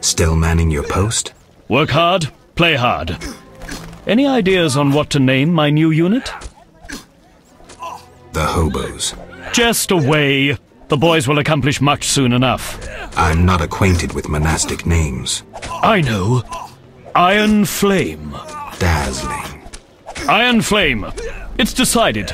Still manning your post? Work hard, play hard. Any ideas on what to name my new unit? The hobos. Just away. The boys will accomplish much soon enough. I'm not acquainted with monastic names. I know. Iron Flame. Dazzling. Iron Flame. It's decided.